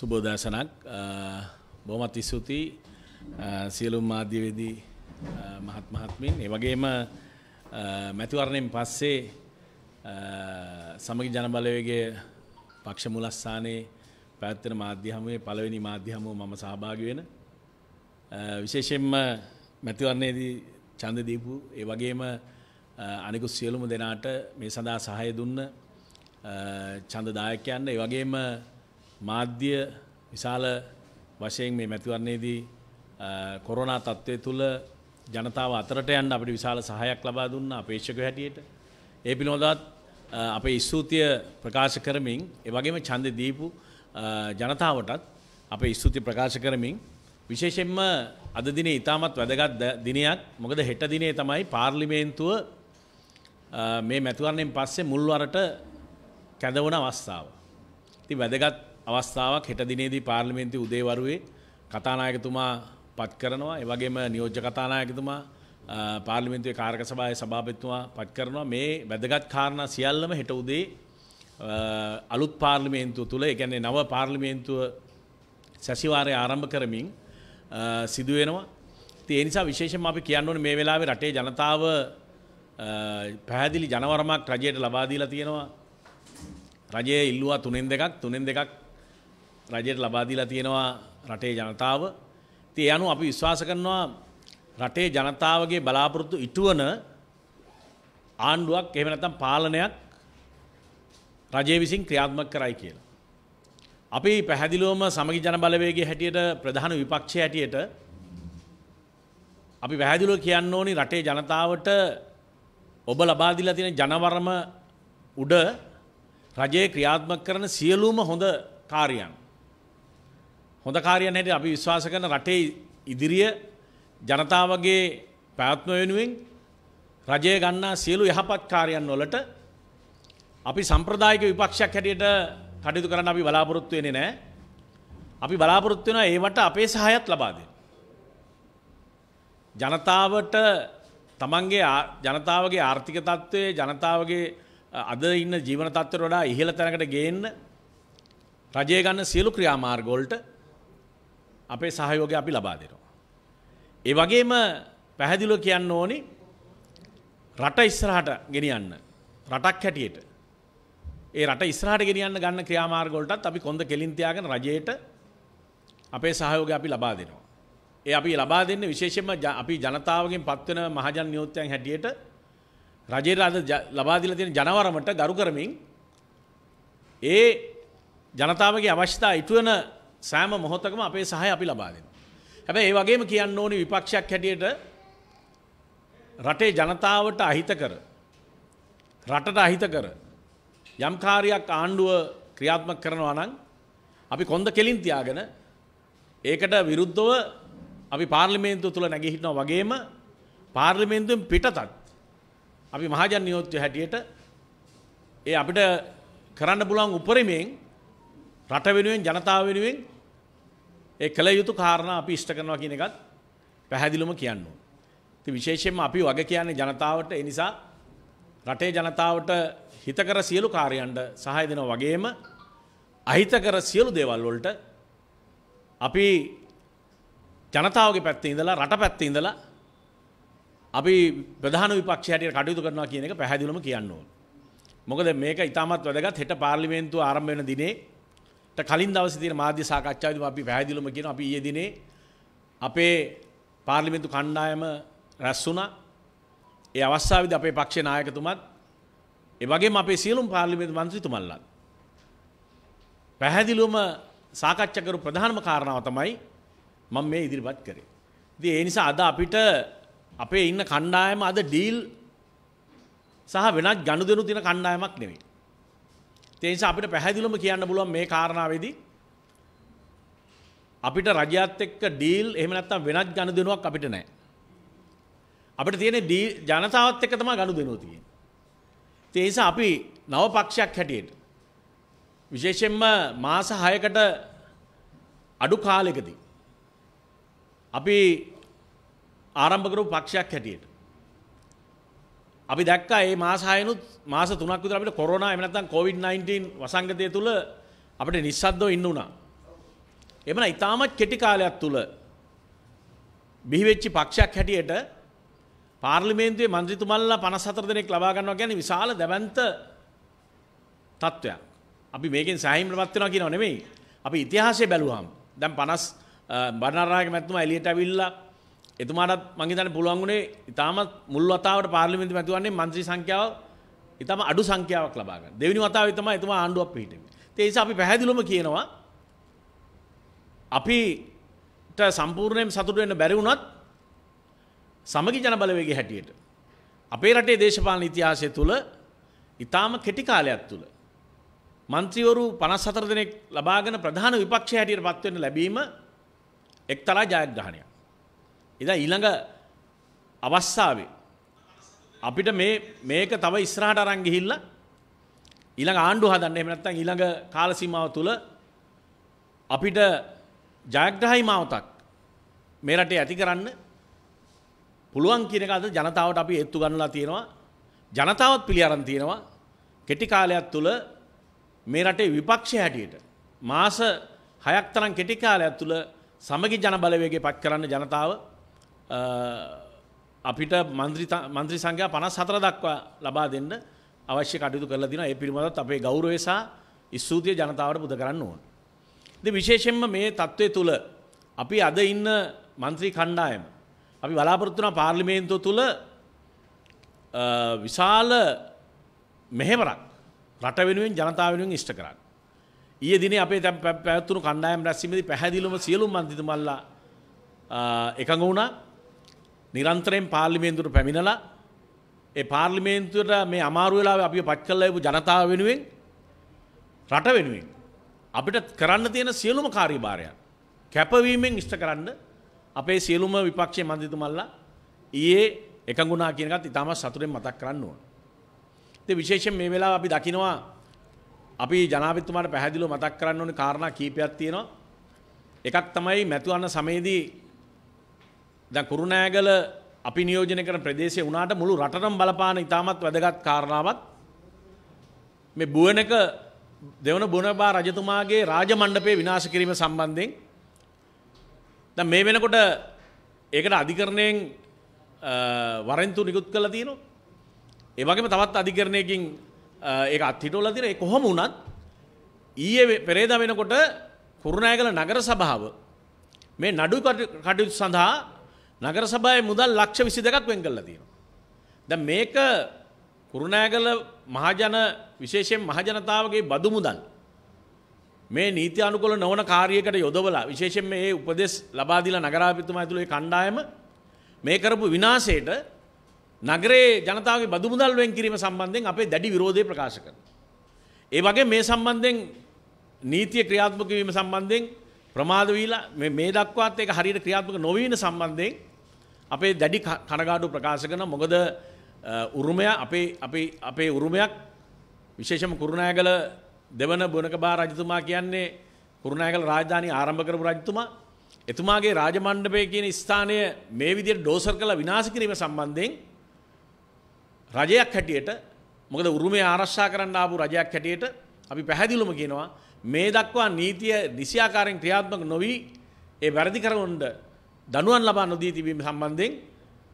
සුබෝදෑසනක්. බොහොමත් ස්තුතියි. සියලුම් මාධ්‍යවේදී මහත් මහත්මින්. ඒ වගේම මැතිවරණයෙන් පස්සේ සමගි ජනබලවේගේ පක්ෂ මුලස්ථානයේ පැත්තෙන මාධ්‍ය හමුවේ පළවෙනි මාධ්‍ය හමුව මම සහභාගි වෙන. විශේෂයෙන්ම මැතිවරණයේදී ඡන්ද දීපු ඒ වගේම අනිකුත් සියලුම දෙනාට මේ සඳහා සහාය දුන්න ඡන්දදායකයන්ට ඒ වගේම මාධ්‍ය විශාල වශයෙන් මේ මැතිවරණයේදී කොරෝනා තත්ත්වය තුළ ජනතාව අතරට යන්න අපිට විශාල සහයක් ලබා දුන්න අපේක්ෂක හැටියට ඒ පිළිබඳවත් අපේ ස්තුතිය ප්‍රකාශ කරමින් ඒ වගේම ඡන්ද දීපු ජනතාවටත් අපේ ස්තුතිය ප්‍රකාශ කරමින් විශේෂයෙන්ම අද දිනේ ඉතාමත් වැදගත් දිනයක් මොකද හෙට දිනේ තමයි පාර්ලිමේන්තුව මේ මැතිවරණයෙන් පස්සේ මුල්වරට කැඳවන අවස්ථාව. ඉතින් වැදගත් අවස්ථාවක් හෙට දිනේදී පාර්ලිමේන්තු උදේවරුවේ කතානායකතුමා පත් කරනවා ඒ වගේම නියෝජ්‍ය කතානායකතුමා පාර්ලිමේන්තුවේ කාරක සභාවේ සභාපතිතුමා පත් කරනවා මේ වැදගත් කාරණා සියල්ලම හෙට උදේ අලුත් පාර්ලිමේන්තුව තුළ ඒ කියන්නේ නව පාර්ලිමේන්තුව සැසිවාරය ආරම්භ කරමින් සිදු වෙනවා. ඉතින් ඒ නිසා විශේෂයෙන්ම අපි කියන්න ඕනේ මේ වෙලාවේ රටේ ජනතාව පැහැදිලි ජනවරමක් රජයට ලබා දීලා තියෙනවා. රජයේ ඉල්ලුවා තුනෙන් දෙකක් තුනෙන් දෙකක් රජයට ලබා දීලා තියෙනවා රටේ ජනතාව. ඉතින් ඒ අනුව අපි විශ්වාස කරනවා රටේ ජනතාවගේ බලාපොරොත්තු ඉටුවන ආණ්ඩුවක් එහෙම නැත්නම් පාලනයක් රජය විසින් ක්‍රියාත්මක කරයි කියලා. අපි පැහැදිලිවම සමගි ජන බලවේගයේ හැටියට ප්‍රධාන විපක්ෂය හැටියට අපි පැහැදිලිව කියන්න ඕනි රටේ ජනතාවට ඔබ ලබා දීලා තියෙන ජනවරම උඩ රජයේ ක්‍රියාත්මක කරන සියලුම හොඳ කාර්යයන් හොඳ කාර්යයන් හැටියට අපි විශ්වාස කරන රටේ ඉදිරිය ජනතාවගේ පැවැත්ම වෙනුවෙන් රජය ගන්නා සියලු යහපත් කාර්යයන් වලට අපි සම්ප්‍රදායික විපක්ෂයක් හැටියට කටයුතු කරන්න අපි බලාපොරොත්තු වෙන්නේ නැහැ. අපි බලාපොරොත්තු වෙනවා ඒවට අපේ සහායත් ලබා දෙන්න. ජනතාවට තමන්ගේ ජනතාවගේ ආර්ථික තත්ත්වය ජනතාවගේ අද ඉන්න ජීවන තත්ත්වයට වඩා ඉහළ තැනකට ගේන්න රජය ගන්න සියලු ක්‍රියාමාර්ග වලට අපේ සහයෝගය අපි ලබා දෙනවා. ඒ වගේම පැහැදිලිව කියන්න ඕනි රට ඉස්සරහට ගෙනියන්න රටක් හැටියට ඒ රට ඉස්රහට ගෙනියන්න ගන්න ක්‍රියාමාර්ගවලටත් අපි කොන්ද කෙලින් තියාගෙන රජයට අපේ සහයෝගය අපි ලබා දෙනවා. ඒ අපි ලබා දෙන්නේ විශේෂයෙන්ම අපි ජනතාවගෙන් පත්වන මහජන නියෝත්තයන් හැටියට රජයට අද ලබා දීලා තියෙන ජනවරමට ගරු කරමින් ඒ ජනතාවගේ අවශ්‍යතා ඉටු වෙන සෑම මොහොතකම අපේ සහය අපි ලබා දෙනවා. හැබැයි ඒ වගේම කියන්න ඕනි විපක්ෂයක් හැටියට රටේ ජනතාවට අහිත කර රටට අහිත කර යම් කාර්යයක් ආණ්ඩුව ක්‍රියාත්මක කරනවා නම් අපි කොන්ද කෙලින් තියාගෙන ඒකට විරුද්ධව අපි පාර්ලිමේන්තුව තුළ නැගී හිටනවා වගේම පාර්ලිමේන්තුවෙන් පිටතත් අපි මහජන නියෝත්‍ය හැටියට ඒ අපිට කරන්න පුළුවන් උපරිමයෙන් රට වෙනුවෙන් ජනතාව වෙනුවෙන් ඒ කළ යුතු කාරණා අපි ඉෂ්ට කරනවා කියන එකත් පැහැදිලිවම කියන්න ඕන. ඉතින් විශේෂයෙන්ම අපි වග කියන්නේ ජනතාවට ඒ නිසා රටේ ජනතාවට හිතකර සියලු කාර්යන්ට සහය දෙනවා වගේම අහිතකර සියලු දේවල් වලට අපි ජනතාවගේ පැත්තේ ඉඳලා රට පැත්තේ ඉඳලා අපි ප්‍රධාන විපක්ෂය හැටියට කටයුතු කරනවා කියන එක පැහැදිලිවම කියන්න ඕන. මොකද මේක ඉතාමත් වැදගත් හෙට පාර්ලිමේන්තුව ආරම්භ වෙන දිනේට කලින් දවසේ තියෙන මාධ්‍ය සාකච්ඡාවේදී අපි පැහැදිලිවම කියනවා අපි ඊයේ දිනේ අපේ පාර්ලිමේන්තු කණ්ඩායම රැස් වුණා. ඒ අවස්ථාවේදී අපේ පක්ෂේ නායකතුමත් ඒ වගේම අපේ සියලුම පාර්ලිමේන්තු මන්ත්‍රීතුමන්ලා පැහැදිලිවම සාකච්ඡා කරු ප්‍රධානම කාරණාව තමයි මම මේ ඉදිරිපත් කරේ. ඉතින් ඒ නිසා අද අපිට අපේ ඉන්න කණ්ඩායම අද ඩීල් සහ වෙනත් ගනුදෙනු තියෙන කණ්ඩායමක් නෙවෙයි. ඒ නිසා අපිට පැහැදිලිවම කියන්න පුළුවන් මේ කාරණාවේදී අපිට රජයත් එක්ක ඩීල් එහෙම නැත්නම් වෙනත් ගනුදෙනුවක් අපිට නැහැ. අපිට තියෙන්නේ ජනතාවත් එක්ක තමයි ගනුදෙනුව තියෙන්නේ. ඒ නිසා අපි නව පක්ෂයක් හැටියට විශේෂයෙන්ම මාස 6කට අඩු කාලයකදී අපි ආරම්භ කරපු පක්ෂයක් හැටියට අපි දැක්කා මේ මාස 6නුත් මාස 3ක් විතර අපිට කොරෝනා එහෙම නැත්නම් COVID-19 වසංගතය තුල අපිට නිස්සද්දව ඉන්න උනා. එමන ඉතාමත් කෙටි කාලයක් තුළ බිහිවෙච්චි පක්ෂයක් හැටියට පාර්ලිමේන්තුවේ මන්ත්‍රීතුමල්ලා 54 දෙනෙක් ලබා ගන්නවා කියන්නේ විශාල දැවැන්ත තත්ත්වයක්. අපි මේකෙන් සෑහීමටපත් වෙනවා කියනව නෙමෙයි. අපි ඉතිහාසය බැලුවාම දැන් 50 බණරාගේ මැතිතුමා එළියට ඇවිල්ලා එතුමාටත් මං හිතන්නේ පුළුවන් වුණේ ඉතාමත් මුල් වතාවට පාර්ලිමේන්තු මැතිවන්නේ මන්ත්‍රී සංඛ්‍යාව ඉතාම අඩු සංඛ්‍යාවක් ලබා ගන්න. දෙවෙනි වතාවේ තමයි එතුමා ආණ්ඩුවක් පිහිටුවේ. ඒ නිසා අපි පැහැදිලිවම කියනවා අපිට සම්පූර්ණයෙන් සතුට වෙන්න බැරි වුණත් සමගි ජන බලවේගයේ හැටියට අපේ රටේ දේශපාලන ඉතිහාසය තුළ ඊටාම කෙටි කාලයක් තුළ මන්ත්‍රීවරු 54 දෙනෙක් ලබාගෙන ප්‍රධාන විපක්ෂය හැටියට පත් වෙන්න ලැබීම එක්තරා ජයග්‍රහණයක්. ඉතින් ඊළඟ අවස්ථාවේ අපිට මේ මේක තව ඉස්සරහට අරන් ගිහිල්ලා ඊළඟ ආණ්ඩුව හදන්න. එහෙම නැත්නම් ඊළඟ කාල සීමාව තුළ අපිට ජයග්‍රහයි මාවතක් මේ රටේ ඇති කරන්න පුළුවන් කියන එක අද ජනතාවට අපි ඒත්තු ගන්නලා තියෙනවා. ජනතාවත් පිළි අරන් තියෙනවා. කෙටි කාලයක් තුළ මේ රටේ විපක්ෂය හැටියට මාස හයක් තරම් කෙටි කාලයක් තුළ සමගි ජන බලවේගය පත් කරන්න ජනතාව අපිට මන්ත්‍රී සංඝයා පනස් සතර දක්වා ලබා දෙන්න අවශ්‍ය කටයුතු කරලා දින ඒ පිළිබඳත් අපේ ගෞරවයසා ස්තුතිය ජනතාවට පුද කරන්න ඕන. ඉතින් විශේෂයෙන්ම මේ தત્ත්වය තුල අපි අද ඉන්න മന്ത്രി කණ්ඩායම අපි බලාපොරොත්තු වන පාර්ලිමේන්තුව තුල විශාල මෙහෙවරක් රට වෙනුවෙන් ජනතාව වෙනුවෙන් ඉෂ්ට කරන්න. ඊයේ දිනේ අපේ පැවැත්තුණු කණ්ඩායම් රැස්වීමේදී පැහැදිලිවම සියලුම മന്ത്രിතුමන්ලා එකඟ වුණා. නිරන්තරයෙන් පාර්ලිමේන්තුවට පැමිණලා ඒ පාර්ලිමේන්තුවට මේ අමාරු වෙලාවේ අපිව පත් කළා වූ ජනතාව වෙනුවෙන් රට වෙනුවෙන් අපිට කරන්න තියෙන සියලුම කාර්යභාරයන් කැපවීමෙන් ඉෂ්ට කරන්න අපේ සියලුම විපක්ෂයේ මන්ත්‍රීතුමල්ලා ඊයේ එකඟුණා කියන එකත් ඉතාමත් සතුටෙන් මතක් කරන්න ඕන. ඉතින් විශේෂයෙන් මේ වෙලාව අපි දකිනවා අපි ජනාධිපතිතුමාට පැහැදිලිව මතක් කරන්න ඕනේ කාරණා කීපයක් තියෙනවා. එකක් තමයි මැතුවන්න සමයේදී දැන් කුරුණෑගල අපි නියෝජනය කරන ප්‍රදේශය වුණාට මුළු රටටම බලපාන ඉතාමත් වැදගත් කාරණාවක් මේ බුවනක දෙවන බුවනබා රජතුමාගේ රාජමණ්ඩපය විනාශ කිරීම සම්බන්ධයෙන් දැන් මේ වෙනකොට ඒකට අධිකරණයෙන් වරෙන්තු නිකුත් කළා තියෙනවා. ඒ වගේම තවත් අධිකරණයකින් ඒක අත්හිටවලා තියෙනවා. ඒ කොහොම වුණත් ඊයේ පෙරේදා වෙනකොට කුරුණෑගල නගර සභාව මේ නඩු කටයුතු සඳහා නගර සභාවේ මුදල් ලක්ෂ 22ක් වෙන් කරලා තියෙනවා. දැන් මේක කුරුණෑගල මහජන විශේෂයෙන් මහජනතාවගේ බදු මුදල් මේ නීති අනුකූල නොවන කාර්යයකට යොදවලා විශේෂයෙන් මේ උපදෙස් ලබා දීලා නගරාධිපතිතුමා ඇතුළු ඒ කණ්ඩායම මේ කරපු විනාශයට නගරේ ජනතාවගේ බදු මුදල් වෙන් කිරීම සම්බන්ධයෙන් අපේ දැඩි විරෝධය ප්‍රකාශ කරනවා. ඒ වගේ මේ සම්බන්ධයෙන් නීතිය ක්‍රියාත්මක වීම සම්බන්ධයෙන් ප්‍රමාද වීලා මේ දක්වාත් ඒක හරියට ක්‍රියාත්මක නොවීම සම්බන්ධයෙන් අපේ දැඩි කනගාටු ප්‍රකාශ කරන මොකද උරුමය අපේ අපේ අපේ උරුමයක්. විශේෂම කුරුණෑගල දෙවන බුණකබා රජතුමා කියන්නේ කුරුණෑගල රාජධානී ආරම්භ කරපු රජතුමා. එතුමාගේ රාජමණ්ඩපය කියන ස්ථානය මේ විදිහට ඩෝසර් කරලා විනාශ කිරීම සම්බන්ධයෙන් රජයක් හැටියට මොකද උරුමය ආරක්ෂා කරන්න ආපු රජයක් හැටියට අපි පැහැදිලිවම කියනවා මේ දක්වා නීතිය නිසියාකාරයෙන් ක්‍රියාත්මක නොවී ඒ වැරදි කරවුන්ට දනුවන් ලබා නොදී තිබීම සම්බන්ධයෙන්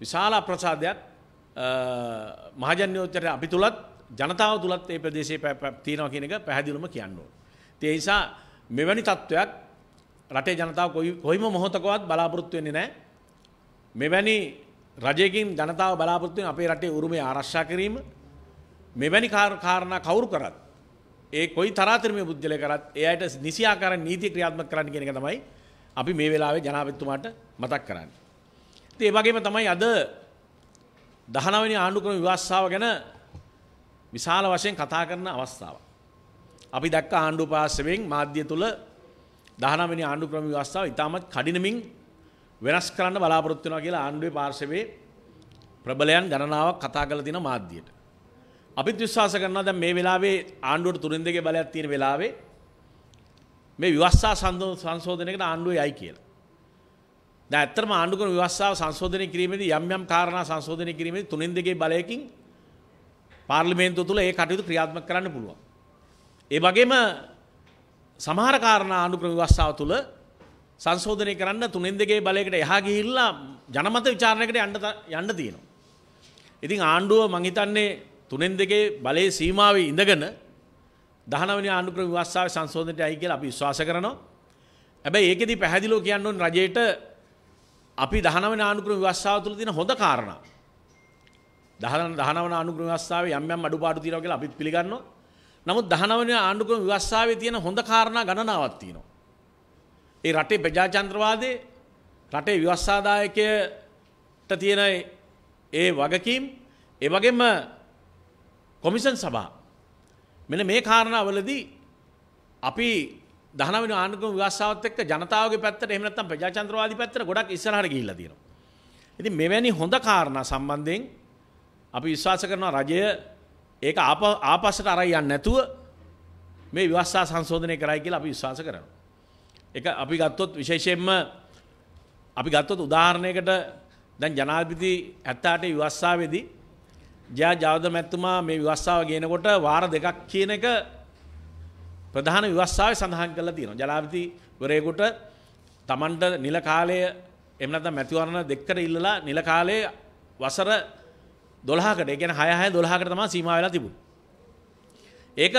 විශාල අප්‍රසාදයක් මහජන්‍යෝත්තර අපි තුළත් ජනතාව තුළත් ඒ ප්‍රදේශයේ තියෙනවා කියන එක පැහැදිලිවම කියන්න ඕන. ඒ නිසා මෙවැනි තත්ත්වයක් රටේ ජනතාව කොයිම මොහොතකවත් බලාපොරොත්තු වෙන්නේ නැහැ. මෙවැනි රජයකින් ජනතාව බලාපොරොත්තු වෙන අපේ රටේ උරුමය ආරක්ෂා කිරීම මෙවැනි කාරණා කවුරු කරත් ඒ කොයි තරාතිරමේ බුද්ධලේ කරත් ඒ අයට නිසි ආකාරයෙන් නීති ක්‍රියාත්මක කරන්න කියන එක තමයි අපි මේ වෙලාවේ ජනාධිපතිතුමාට මතක් කරන්නේ. ඉතින් ඒ වගේම තමයි අද 19 වෙනි ආණ්ඩුක්‍රම විවාස්සාව ගැන විශාල වශයෙන් කතා කරන අවස්ථාවක්. අපි දැක්ක ආණ්ඩුව පාර්ශවයෙන් මාධ්‍ය තුල 19 වෙනි ආණ්ඩුක්‍රම විවාස්සාව ඉතාමත් කඩිනමින් වෙනස් කරන්න බලාපොරොත්තු වෙනවා කියලා ආණ්ඩුවේ පාර්ශවයේ ප්‍රබලයන් ගණනාවක් කතා කරලා තියෙන මාධ්‍යයට. අපිත් විශ්වාස කරනවා දැන් මේ වෙලාවේ ආණ්ඩුවට තුරින් දෙකේ බලයක් තියෙන වෙලාවේ මේ විවස්සා සංශෝධනයකට ආණ්ඩුවේ යයි කියලා. දැන් ඇත්තටම ආණ්ඩු කරන විවස්ථාව සංශෝධනය කිරීමේදී යම් යම් කාරණා සංශෝධනය කිරීමේදී තුනෙන් දෙකේ බලයකින් පාර්ලිමේන්තුව තුළ ඒ කටයුතු ක්‍රියාත්මක කරන්න පුළුවන්. ඒ වගේම සමහර කාරණා ආණ්ඩු ක්‍රම විවස්ථාව තුළ සංශෝධනය කරන්න තුනෙන් දෙගේ බලයකට එහා ගිහිල්ලා ජනමත විචාරණයකට යන්න යන්න තියෙනවා. ඉතින් ආණ්ඩුව මංහිතන්නේ තුනෙන් දෙගේ බලයේ සීමාව ඉඳගෙන දහනවනි ආණ්ඩුක්‍ර විවස්සාාව සංශෝධනයට අයි කියලා අපි විශ්වාස කරනවා. හැබැයි ඒකෙදි පැහැදිලෝ කියන්න ඕන රජයට අපි දහනවන ආණුක්‍ර විවස්සාාව තුළ තින හොඳ කාරණ. දහන දහනවන ආණුක්‍ර විවස්සාාව යම් යම් අඩුපාඩු තියනවා කියලා අපිත් පිළිගන්නවා. නමුත් දහනවන ආණ්ඩුක්‍ර විවස්සාාවේ තියෙන හොඳ කාරණ ගණනාවක් තියෙනවා. ඒ රටේ ප්‍රජාචන්ත්‍රවාදය රටේ විවස්සාදායකයට තියෙන ඒ වගකීම් ඒ වගේම කොමිසන් සභා මෙන මේ කාරණාවලදී අපි දහනවෙන ආණ්ඩුක්‍රම විවස්සාවත් එක්ක ජනතාවගේ පැත්තට එහෙම නැත්නම් ප්‍රජාතන්ත්‍රවාදී පැත්තට ගොඩක් ඉස්සරහට ගිහිල්ලා තියෙනවා. ඉතින් මෙවැනි හොඳ කාරණා සම්බන්ධයෙන් අපි විශ්වාස කරනවා රජය ඒක ආපස්සට අරයි යන්නේ නැතුව මේ විවස්සා සංශෝධනය කරයි කියලා අපි විශ්වාස කරනවා. එක අපි ගත්තොත් විශේෂයෙන්ම අපි ගත්තොත් උදාහරණයකට දැන් ජනාධිපති 78 විවස්සාවේදී ජයා ජවද මැතිතුමා මේ විවස්සාව ගේනකොට වාර දෙකක් කියන එක ප්‍රධාන විවස්සාවේ සඳහන් කරලා තියෙනවා. ජනාධිපතිවරයෙකුට Tamanට නිල කාලය එහෙම නැත්නම් මැතිවරණ දෙකකට ඉල්ලලා නිල කාලයේ වසර 12කට ඒ කියන්නේ 6 6 12කට තමයි සීමා වෙලා තිබුණේ. ඒක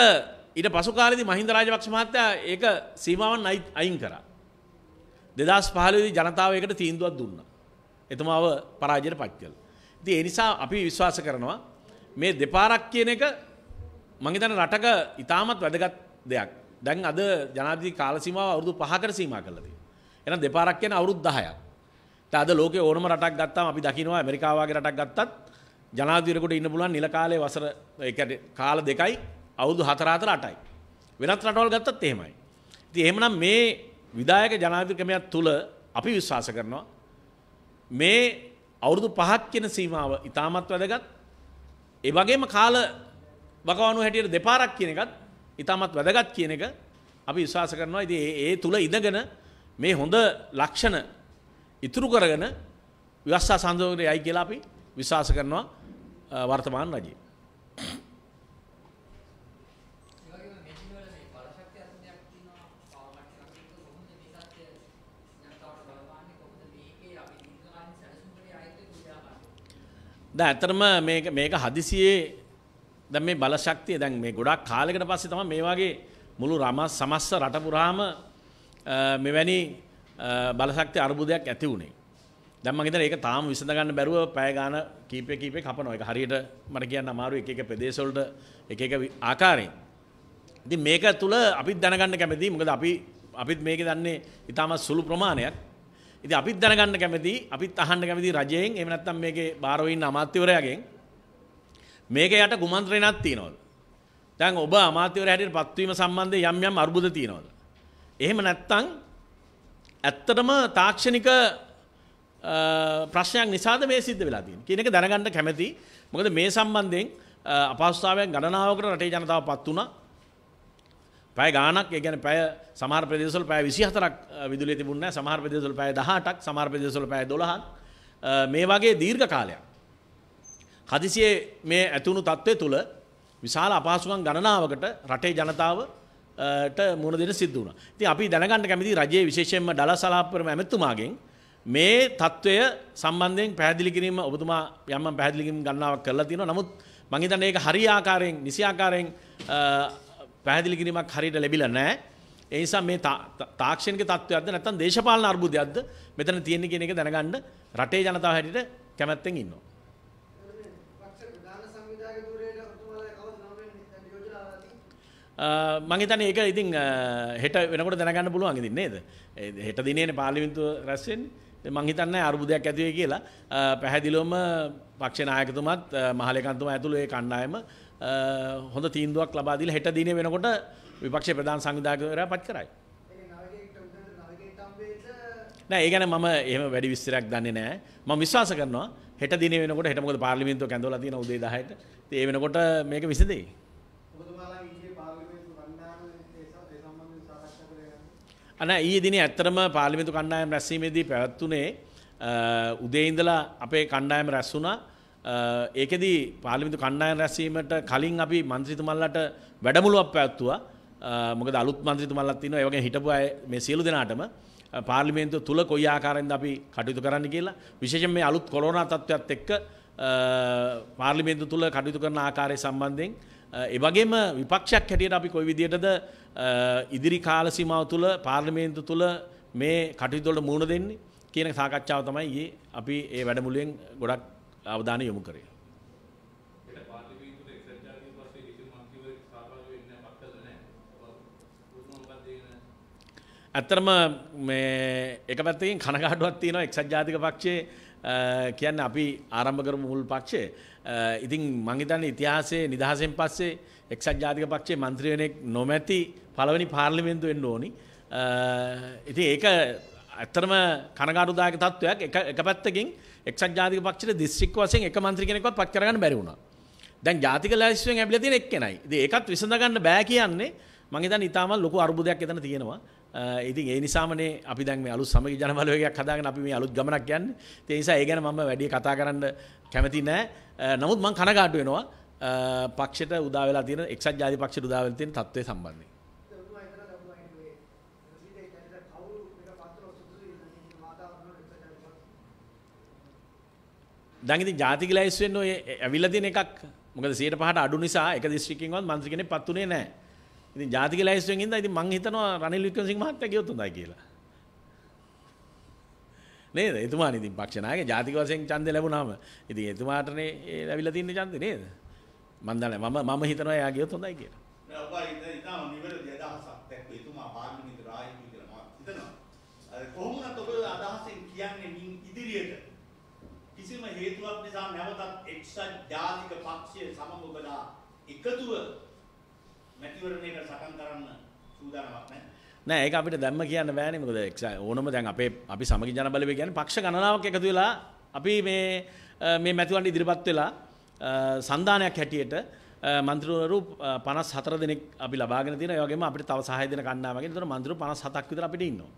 ඊට පසු කාලෙදි මහින්ද රාජපක්ෂ මහත්තයා ඒක සීමාවන් අයින් කරා. 2015 දී ජනතාව ඒකට තීන්දුවක් දුන්නා. එතුමාව පරාජයට පත් කළා. ඉතින් ඒ නිසා අපි විශ්වාස කරනවා මේ දෙපාරක් කියන එක මම හිතන්නේ රටක ඉතාමත් වැදගත් දෙයක්. දැන් අද ජනාධිපති කාල සීමාව අවුරුදු 5කට සීමා කරලා තියෙනවා. එහෙනම් දෙපාරක් කියන අවුරුදු 10ක්. දැන් අද ලෝකේ ඕනම රටක් ගත්තාම අපි දකිනවා ඇමරිකාව වගේ රටක් ගත්තත් ජනාධිපතිවරයෙකුට ඉන්න පුළුවන් නිල කාලේ වසර ඒ කියන්නේ කාල දෙකයි අවුරුදු 4 4 8යි. වෙනත් රටවල් ගත්තත් එහෙමයි. ඉතින් එහෙමනම් මේ විදායක ජනාධිපති ක්‍රමයක් තුල අපි විශ්වාස කරනවා මේ අවුරුදු 5ක් කියන සීමාව ඉතාමත් වැදගත්. ඒ වගේම කාල වකවානු හැටියට දෙපාරක් කියන එකත් ඉතාමත් වැදගත් කියන එක අපි විශ්වාස කරනවා. ඉතින් ඒ තුල ඉඳගෙන මේ හොඳ ලක්ෂණ ඉතුරු කරගෙන විවස්සා සංයෝගයයි කියලා අපි විශ්වාස කරනවා වර්තමාන රජයේ. දැන් ඇත්තටම මේක මේක හදිසියේ දැන් මේ බලශක්තිය දැන් මේ ගොඩක් කාලයකට පස්සේ තමයි මේ වගේ මුළු රමස් සමස්ත රට පුරාම මෙවැනි බලශක්ති අර්බුදයක් ඇති වුණේ. දැන් මම හිතන්නේ ඒක තාම විසඳ ගන්න බැරුව පැය ගාන කීපේ කීපේ කපනවා. ඒක හරියට මට කියන්න අමාරු එක එක ප්‍රදේශ වලට එක එක ආකාරයෙන්. ඉතින් මේක තුල අපිත් දැනගන්න කැමතියි. මොකද අපි අපිත් මේක දන්නේ ඊටමත් සුළු ප්‍රමාණයක්. ඉතින් අපිත් දැනගන්න කැමති අපිත් අහන්න කැමති රජයෙන් එහෙම නැත්නම් මේකේ බාරව ඉන්න අමාත්‍යවරයාගෙන් මේක යට කුමන්ත්‍රණයක් තියනවද? දැන් ඔබ අමාත්‍යවරයා හැටියට පත්වීම සම්බන්ධයෙන් යම් යම් අර්බුද තියනවද? එහෙම නැත්නම් ඇත්තටම තාක්ෂණික ප්‍රශ්නයක් නිසාද මේ සිද්ධ වෙලා තියෙන්නේ කියන එක දැනගන්න කැමති. මොකද මේ සම්බන්ධයෙන් අපහසුතාවයන් ගණනාවකට රටේ ජනතාව පත් වුණා. පැය ගානක් ඒ කියන්නේ පැය සමහර ප්‍රදේශවල පැය 24ක් විදුලිය තිබුණේ නැහැ සමහර ප්‍රදේශවල පැය 18ක් සමහර ප්‍රදේශවල පැය 12ක් මේ වගේ දීර්ඝ කාලයක් හදිසියේ මේ ඇතුණු තත්ත්වය තුල විශාල අපහසුකම් ගණනාවකට රටේ ජනතාවට මුහුණ දෙන්න සිද්ධ වුණා. ඉතින් අපි දැනගන්න කැමති රජයේ විශේෂයෙන්ම ඩලස් සලාපරම ඇමතුමාගෙන් මේ තත්ත්වය සම්බන්ධයෙන් පැහැදිලි කිරීම ඔබතුමා යම් යම් පැහැදිලි කිරීම් ගණනාවක් කරලා තියෙනවා. නමුත් මං හිතන්නේ ඒක හරි ආකාරයෙන් නිසි ආකාරයෙන් පැහැදිලි කිරීමක් හරියට ලැබිලා නැහැ. ඒ නිසා මේ තාක්ෂණික තත්ත්වයක්ද නැත්නම් දේශපාලන අර්බුදයක්ද මෙතන තියෙන්නේ කියන එක දැනගන්න රටේ ජනතාව හැටියට කැමැත්තෙන් ඉන්නවා. මං හිතන්නේ ඒක ඉතින් හෙට වෙනකොට දැනගන්න පුළුවන් ඉතින් නේද? හෙට දිනේනේ පාර්ලිමේන්තුව රැස් වෙන්නේ. මං හිතන්නේ අර්බුදයක් ඇති වෙයි කියලා පැහැදිලිවම පක්ෂ නායකතුමත් මහලේකම්තුමා ඇතුළු ඒ කණ්ඩායම හොඳ තීන්දුවක් ලබා දීලා හෙට දිනේ වෙනකොට විපක්ෂ ප්‍රධාන සංවිධායකවරයා පත් කරයි. නෑ ඒ ගැන මම එහෙම වැඩි විස්තරයක් දන්නේ නෑ. මම විශ්වාස කරනවා හෙට දිනේ වෙනකොට හෙට මොකද පාර්ලිමේන්තුව කැඳවලා තියෙන උදේ 10ට. ඉතින් ඒ වෙනකොට මේක විසඳෙයි. අනේ ඊයේ දිනේ ඇත්තටම පාර්ලිමේන්තු කණ්ඩායම් රැස්වීමේදී පැවැත්ුනේ උදේ ඉඳලා අපේ කණ්ඩායම රැස් වුණා ඒකෙදී පාලිමිතු කණ්ඩායන් රැස්වීමට කලින් අපි මන්ත්‍රීතුමල්ලට වැඩමුළුවක් පැවැත්තුවා. මොකද අලුත් මන්ත්‍රීතුමල්ලක් ඉන්නවා. ඒ වගේ හිටපු අය මේ සියලු දෙනාටම පාර්ලිමේන්තුව තුල කොයි ආකාරයෙන්ද අපි කටයුතු කරන්න කියලා. විශේෂයෙන් මේ අලුත් කොරෝනා තත්ත්වයත් එක්ක පාර්ලිමේන්තුව තුල කටයුතු කරන ආකාරය සම්බන්ධයෙන් ඒ වගේම විපක්ෂයක් හැටියට අපි කොයි විදියටද ඉදිරි කාල සීමාව තුල පාර්ලිමේන්තුව තුල මේ කටයුතු වලට මුහුණ දෙන්නේ කියන සාකච්ඡාව තමයි ඊයේ අපි ඒ වැඩමුළුවෙන් ගොඩක් අවධානය යොමු කරේ. ඇත්තරම එක පැත්තකින් කනගාටුවක් තියෙනවා එක්සත් ජාතික පක්ෂයේ කියන්න අපි ආරම්භ කරමු මුල් පක්ෂය. ඉතින් මං හිතන්නේ ඉතිහාසයේ නිදහසෙන් පස්සේ එක්සත් ජාතික පක්ෂයේ මන්ත්‍රී වෙනෙක් නොමැති පළවෙනි පාර්ලිමේන්තුව වෙන්න ඕනි. ඉතින් ඒක ඇත්තරම කනගාටුදායක තත්ත්වයක් එක එක පැත්තකින් එක්සත් ජාතික පක්ෂයට දිස්ත්‍රික් වශයෙන් එක මන්ත්‍රී කෙනෙක්වත් පත් කරගන්න බැරි වුණා. දැන් ජාතික ලැයිස්තුවෙන් ඇවිල්ලා තියෙන එක්කෙනයි. ඉතින් ඒකත් විසඳ ගන්න බෑ කියන්නේ මං හිතන්නේ ඊටම ලොකු අරුබුදයක් එතන තියෙනවා. ඉතින් ඒ නිසාමනේ අපි දැන් මේ අලුත් සමගි ජනබලවේගයක් හදාගෙන අපි මේ අලුත් ගමනක් යන්නේ. ඒ නිසා ඒ ගැන මම වැඩි කතා කරන්න කැමති නෑ. නමුත් මං කනගාටු වෙනවා පක්ෂයට උදා වෙලා තියෙන එක්සත් ජාතික පක්ෂයට උදා වෙලා තියෙන තත්ත්වය සම්බන්ධයෙන්. දැන් ඉතින් ජාතික ලැයිස් වෙන්න ඔය ඇවිල්ලා තියෙන එකක් මොකද 105ට අඩු නිසා එක දිස්ත්‍රික්කකින්වත් මන්ත්‍රී කෙනෙක් පත් උනේ නැහැ. ඉතින් ජාතික ලැයිස්තුවෙන් ඉඳලා ඉතින් මං හිතනවා රනිල් වික්‍රමසිංහ මහත්තයා ගියොත් හොඳයි කියලා. නේද? එතුමානේ ඉතින් පක්ෂ නායක ජාතික වශයෙන් ඡන්දේ ලැබුණාම ඉතින් එතුමාටනේ ලැබිලා තින්නේ ඡන්දේ නේද? මම දන්නේ මම මම හිතනවා එයා ගියොත් හොඳයි කියලා. නෑ ඔබ ඉතින් ඉතාම නිවැරදි අදහසක් දැක්ක එතුමා පාර්ලිමේන්තු රාජ්‍ය කියලා මම හිතනවා. අර කොහොමද ඔබ අදහසෙන් කියන්නේ මින් ඉදිරියට කිසිම හේතුවක් නිසා නැවතත් එක්සත් ජාතික පක්ෂය සමග ඔබලා එකතුව මැතිවරණයකට සටන් කරන්න සූදානමක් නැහැ. නෑ ඒක අපිට දැම්ම කියන්න බෑනේ මොකද ඕනම දැන් අපේ අපි සමගි ජන බලවේග කියන්නේ පක්ෂ ගණනාවක් එකතු වෙලා අපි මේ මේ මැතිවරණ ඉදිරිපත් වෙලා සන්දානයක් හැටියට මන්ත්‍රීවරු 54 දෙනෙක් අපි ලබාගෙන තියෙනවා. ඒ වගේම අපිට තව සහාය දෙන කණ්ඩායමකින් ඒතර මන්ත්‍රීවරු 57ක් විතර අපිට ඉන්නවා.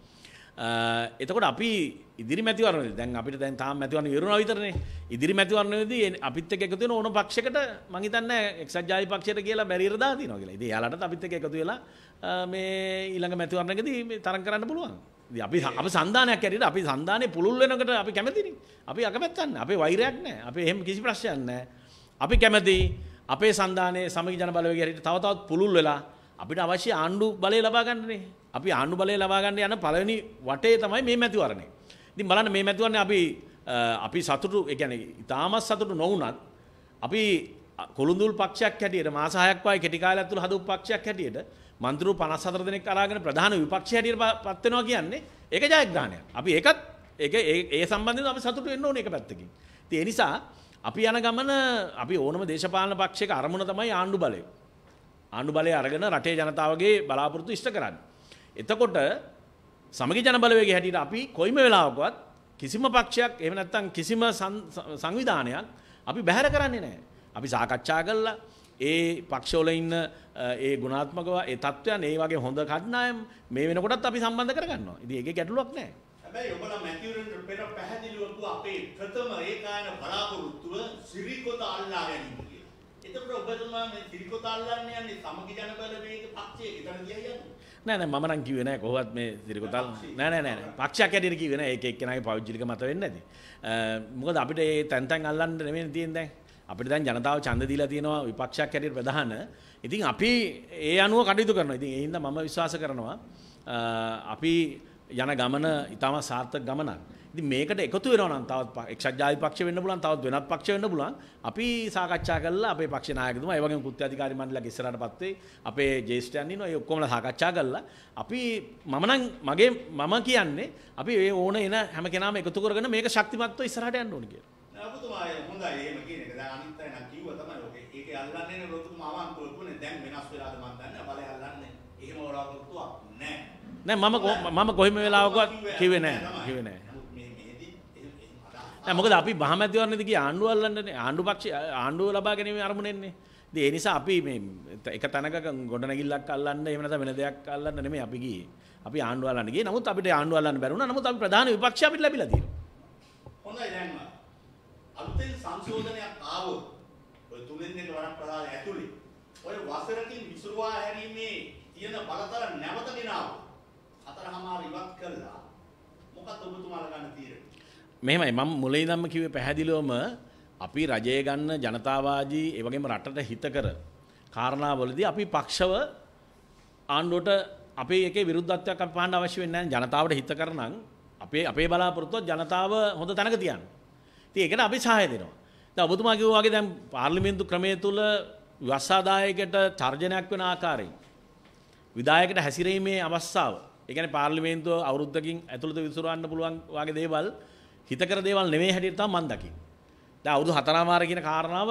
එතකොට අපි ඉදිරි මැතිවරණයේදී දැන් අපිට දැන් තාම මැතිවරණ ඉවරුණා විතරනේ. ඉදිරි මැතිවරණයේදී අපිත් එක්ක එකතු වෙන ඕන පක්ෂයකට මං හිතන්නේ එක්සත් ජාතික පක්ෂයට කියලා බැරියර දාලා තියෙනවා කියලා. ඉතින් එයාලටත් අපිත් එක්ක එකතු වෙලා මේ ඊළඟ මැතිවරණයකදී මේ තරම් කරන්න පුළුවන්. ඉතින් අපි අපි සන්දානයක් ඇරියට අපි සන්දානේ පුළුල් වෙනකට අපි කැමතිනේ. අපි අකමැත්තක් නැහැ. අපේ වෛරයක් නැහැ. අපේ එහෙම කිසි ප්‍රශ්නයක් නැහැ. අපි කැමති අපේ සන්දානයේ සමගි ජන බලවේගය හැටියට තව තවත් පුළුල් වෙලා අපිට අවශ්‍ය ආණ්ඩු බලය ලබා ගන්නනේ. අපි ආණ්ඩු බලය ලබා ගන්න යන පළවෙනි වටේ තමයි මේ මැතිවරණය. ඉතින් බලන්න මේ මැතිවරණේ අපි අපි සතුටු ඒ කියන්නේ ඉතාමත් සතුටු නොවුනත් අපි කොළුඳුල් පක්ෂයක් හැටියට මාස 6ක් වගේ කෙටි කාලයක් තුළ හදපු පක්ෂයක් හැටියට මන්ත්‍රීවරු 54 දෙනෙක් අරගෙන ප්‍රධාන විපක්ෂ හැටියට පත් වෙනවා කියන්නේ ඒක ජයග්‍රහණයක්. අපි ඒකත් ඒක ඒ සම්බන්ධයෙන් අපි සතුටු වෙන්න ඕනේ එක පැත්තකින්. ඉතින් ඒ නිසා අපි යන ගමන අපි ඕනම දේශපාලන පක්ෂයක අරමුණ තමයි ආණ්ඩු බලය. ආණ්ඩු බලය අරගෙන රටේ ජනතාවගේ බලාපොරොත්තු ඉෂ්ට කරන්න. එතකොට සමගි ජන බලවේගය හැටියට අපි කොයිම වෙලාවකවත් කිසිම පක්ෂයක් එහෙම නැත්නම් කිසිම සංවිධානයක් අපි බැහැර කරන්නේ නැහැ. අපි සාකච්ඡා කළා ඒ පක්ෂවල ඉන්න ඒ ගුණාත්මකව ඒ තත්ත්වයන් ඒ වගේ හොඳ කණ්ඩායම් මේ වෙනකොටත් අපි සම්බන්ධ කරගන්නවා. ඉතින් ඒකේ ගැටලුවක් නැහැ. හැබැයි ඔබලා මැතිවරණයට පෙර පැහැදිලිව අපේ ප්‍රථම ඒකායන බලාපොරොත්තුව සිරිකොත අල්ලා ගැනීම කියලා. එතකොට ඔබතුමා මේ සිරිකොත අල්ලන්න යන්නේ සමගි ජන බලවේග පක්ෂයේ ඉතන ගියා යන්නේ. නෑ නෑ මම නම් කිව්වේ නෑ කොහොමත් මේ සිරිකොතල් නෑ නෑ නෑ පක්ෂයක් හැටියට කිව්වේ නෑ ඒක එක්කෙනාගේ පෞද්ගලික මත වෙන්නේ නැති. මොකද අපිට මේ තැන් තැන් අල්ලන්න නෙමෙයි තියෙන්නේ දැන්. අපිට දැන් ජනතාව ඡන්ද දීලා තියෙනවා විපක්ෂයක් හැටියට ප්‍රධාන. ඉතින් අපි ඒ අනුව කටයුතු කරනවා. ඉතින් ඒ හින්දා මම විශ්වාස කරනවා අපි යන ගමන ඉතාම සාර්ථක ගමනක්. ඉතින් මේකට එකතු වෙනවා නම් තවත් එක්සත් ජාතික පක්ෂ වෙන්න පුළුවන්, තවත් වෙනත් පක්ෂ වෙන්න පුළුවන්. අපි සාකච්ඡා කරලා අපේ පක්ෂ නායකතුමා ඒ වගේම කෘත්‍යාධිකාරී මණ්ඩලයක් ඉස්සරහටපත් වෙයි. අපේ ජේෂ්ඨයන් ඉන්නවා. ඒ ඔක්කොමලා සාකච්ඡා කරලා අපි මම නම් මගේ මම කියන්නේ අපි ඒ ඕන එන හැම කෙනාම එකතු කරගෙන මේක ශක්තිමත්ව ඉස්සරහට යන්න ඕනේ කියලා. ඔබතුමා හොඳයි එහෙම කියන එක. දැන් අනිත් අය නම් කිව්වා තමයි. ඔකේ ඒකේ අල්ලන්නේ නේ ඔබතුමා අවංකව කිව්නේ. දැන් වෙනස් වෙලාද මන් දන්නේ. බලය අල්ලන්නේ. එහෙම වරාපොරොත්තුවක් නැහැ. නෑ මම මම කොහෙම වෙලාවකවත් කිව්වේ නෑ. කිව්වේ නෑ. නෑ මොකද අපි මහමැතිවරණයේදී ගිය ආණ්ඩුව අල්ලන්නනේ. ආණ්ඩු පක්ෂ ආණ්ඩුව ලබා ගැනීම අරමුණෙන්නේ. ඉතින් ඒ නිසා අපි මේ එක තැනක ගොඩනැගිල්ලක් අල්ලන්න එහෙම නැත්නම් වෙන දෙයක් අල්ලන්න නෙමෙයි අපි ගියේ. අපි ආණ්ඩුව අල්ලන්න ගියේ. නමුත් අපිට ආණ්ඩුව අල්ලන්න බැරි වුණා. නමුත් අපි ප්‍රධාන විපක්ෂය අපිට ලැබිලා තියෙනවා. හොඳයි දැන් අලුතෙන් සංශෝධනයක් ආවොත් ඔය තුනෙන් දෙක වරක් ප්‍රධාන ඇතුලේ ඔය වසරකින් විසුරුවා හැරීමේ තියෙන බලතල නැවත ගෙනාවොත් හතරමාර ඉවත් කළා මොකක්ද ඔබතුමාලා ගන්න තීරණය? මෙහෙමයි මම මුලින් ඉඳන්ම කිව්වේ පැහැදිලිවම අපි රජය ගන්න ජනතාවාදී ඒ වගේම රටට හිත කර කාරණාවලදී අපි පක්ෂව ආණ්ඩුවට අපේ එකේ විරුද්ධත්වයක් අපි පාන්න අවශ්‍ය වෙන්නේ නැහැ ජනතාවට හිත කරනම් අපේ අපේ බලාපොරොත්තුව ජනතාව හොඳ තැනක තියන්න. ඉතින් ඒකට අපි සහාය දෙනවා. දැන් ඔබතුමා කිව්වා වගේ දැන් පාර්ලිමේන්තු ක්‍රමය තුල විවස්සාදායකට තර්ජනයක් වෙන ආකාරයෙන් විදායකට හැසිරීමේ අවස්ථාව. ඒ කියන්නේ පාර්ලිමේන්තුව අවුරුද්දකින් ඇතුළත විසුරවන්න පුළුවන් වගේ දේවල් හිතකර දේවල් නෙමෙයි හැටියට තමයි මම දකින්නේ. දැන් අවුරුදු හතරමාර කියන කාරණාව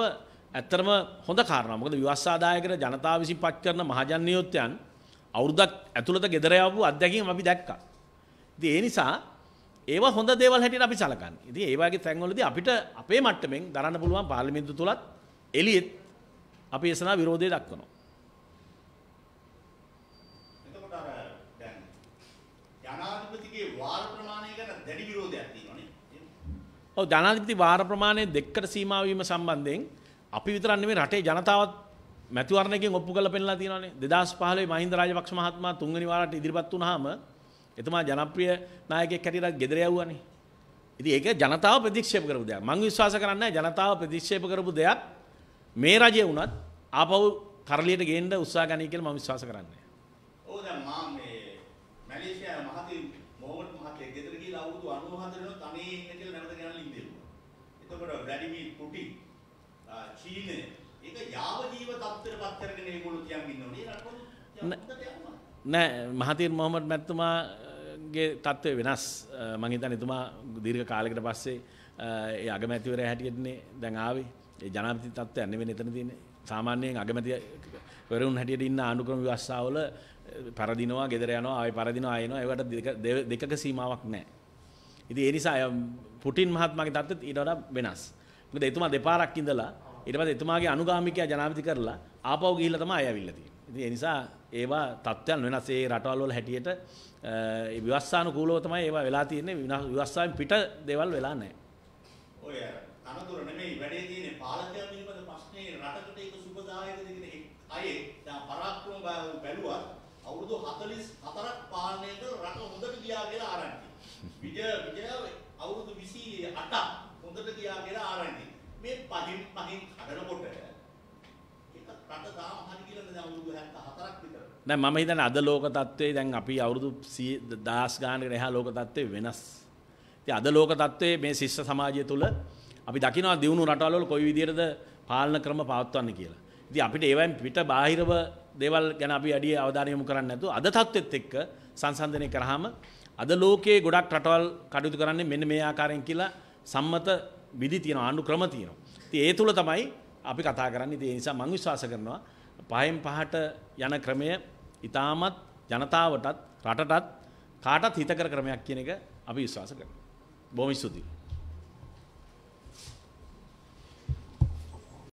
ඇත්තරම හොඳ කාරණාවක්. මොකද විවස්සාදායකට ජනතාව විසින් පත් කරන මහජන නියෝත්‍යයන් අවුරුද්දක් ඇතුළත ගෙදර යවපු අත්දැකීම් අපි දැක්කා. ඉතින් ඒ නිසා ඒවා හොඳ දේවල් හැටියට අපි සලකන්නේ. ඉතින් ඒ වගේ තැන්වලදී අපිට අපේ මට්ටමින් දරන්න පුළුවන් පාර්ලිමේන්තු තුලත් එළියෙත් අපි එසනා විරෝධය දක්වනවා. එතකොට අර දැන් ජනාධිපතිගේ වාර ප්‍රමාණය ගැන දැඩි විරෝධයක් තියෙනවානේ. ඔව් ජනාධිපති වාර ප්‍රමාණය දෙකකට සීමා වීම සම්බන්ධයෙන් අපි විතරක් නෙමෙයි රටේ ජනතාවත් මැතිවරණයකින් ඔප්පු කරලා පෙන්නලා තියෙනවානේ 2015 මහින්ද රාජපක්ෂ මහත්මයා තුන්වෙනි වාරට ඉදිරිපත් වුණාම එතුමා ජනප්‍රිය නායකයෙක් හැටියට ගෙදර යවුවානේ. ඉතින් ඒක ජනතාව ප්‍රතික්ෂේප කරපු දෙයක්. මම විශ්වාස කරන්නේ ජනතාව ප්‍රතික්ෂේප කරපු දෙයක් මේ රජය වුණත් ආපහු කරලියට ගේන්න උත්සාහ ගනී කියලා මම විශ්වාස කරන්නේ. ඔව් දැන් මා මේ මැලේසියාවේ මහතේ මොහොමඩ් මහත්තයා ගෙදර ගිහලා අවුරුදු 94 වෙනත් අනේ ඉන්න කියලා නැවත ගෙනල්ලා ඉඳෙව්වා. පුටින් ආ, චීනය ඒක යාව ජීව තත්ත්වයට පත් කරගෙන ඒගොල්ලෝ කියන් ඉන්නෝනේ. රටවල නෑ. මහතීර් මොහමඩ් මැත්තුමාගේ තත්ත්වය වෙනස් මංහිතන් එතුමා දීර්ඝ කාලෙකට පස්සේ ඒ අගමැතිවර හැටියටනේ දැන් ආවේ ඒ ජනාපති තත්ත්වය වෙන එතන තියෙන සාමාන්‍යයෙන් අගමැති වරුන් හැටියට ඉන්න ආණ්ඩුක්‍රම ව්‍යවස්ථාවල පරදිනවා ගෙදර යනවා ආයෙ පරදිනවා ආයෙනවා ඒවට දෙක දෙක- දෙකක සීමාවක් නැහැ. ඉතින් ඒ නිසා පුටින් මහත්මයාගේ තත්ත්වෙත් ඊට වඩා වෙනස්. මොකද එතුමා දෙපාරක් ඉඳලා ඊට පස්සේ එතුමාගේ අනුගාමිකයා ජනාධිපති කරලා ආපහු ගිහිල්ලා තමයි අය ඇවිල්ලා තියෙන්නේ. ඉතින් ඒ නිසා ඒවා තත්ත්වයන් වෙනස් ඒ රටවල් වල හැටියට අ, ඒ විවස්සානුකූලව තමයි ඒවා වෙලා තියෙන්නේ. විනා- විවස්සාවෙන් පිට දේවල් වෙලා නැහැ. ඔය තනතුර නෙමෙයි වැඩේ තියෙන්නේ පාලකයන් පිළිබඳ ප්‍රශ්නේ රටකට ඒක සුබදායකද කියන එක් අයේ දැන් පරාක්‍රම බැ- බැලුවා අවුරුදු 44ක් පාලනය කර රට හොඳට ගියා කියලා ආරංචි. විජය විජය අවුරුදු 28ක් හොඳට ගියා කියලා ආරංචි. මේ පහින් පහින් හදනකොට ඒක රට තාම හරි කියලා දැන් අවුරුදු 74ක් විතර. දැන් මම හිතන්නේ අද ලෝක තත්ත්වයේ දැන් අපි අවුරුදු 100 දහස් ගානකට එහා ලෝක තත්ත්වය වෙනස්. ඉතින් අද ලෝක තත්ත්වයේ මේ ශිෂ්‍ය සමාජය තුළ අපි දකිනවා දියුණු රටවල් වල කොයි විදිහටද පාලන ක්‍රම පවත්වන්නේ කියලා. ඉතින් අපිට ඒවෙන් පිට බාහිරව දේවල් ගැන අපි අඩිය අවධානය යොමු කරන්නේ නැතුව අද තත්ත්වෙත් එක්ක සංසන්දනය කරාම අද ලෝකයේ ගොඩක් රටවල් කටයුතු කරන්නේ මෙන්න මේ ආකාරයෙන් කියලා සම්මත විධි තියෙනවා ආණ්ඩු ක්‍රම තියෙනවා. ඉතින් ඒ තුල තමයි අපි කතා කරන්නේ. ඉතින් ඒ නිසා මම විශ්වාස කරනවා පහෙන් පහට යන ක්‍රමය ඊටමත් ජනතාවටත් රටටත් කාටත් හිතකර ක්‍රමයක් කියන එක අපි විශ්වාස කරනවා. බොහොම ස්තුතියි.